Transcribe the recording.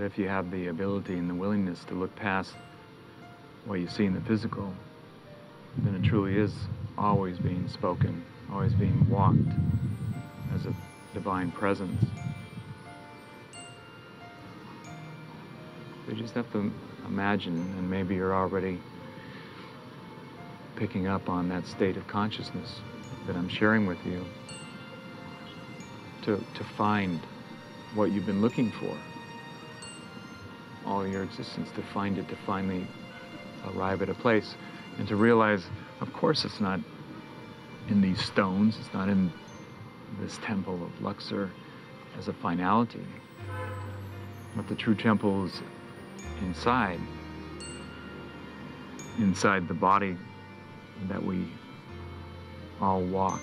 But if you have the ability and the willingness to look past what you see in the physical, then it truly is always being spoken, always being walked as a divine presence. You just have to imagine, and maybe you're already picking up on that state of consciousness that I'm sharing with you, to, to find what you've been looking for all your existence, to find it, to finally arrive at a place, and to realize, of course, it's not in these stones, it's not in this temple of Luxor as a finality, but the true temple is inside, inside the body that we all walk.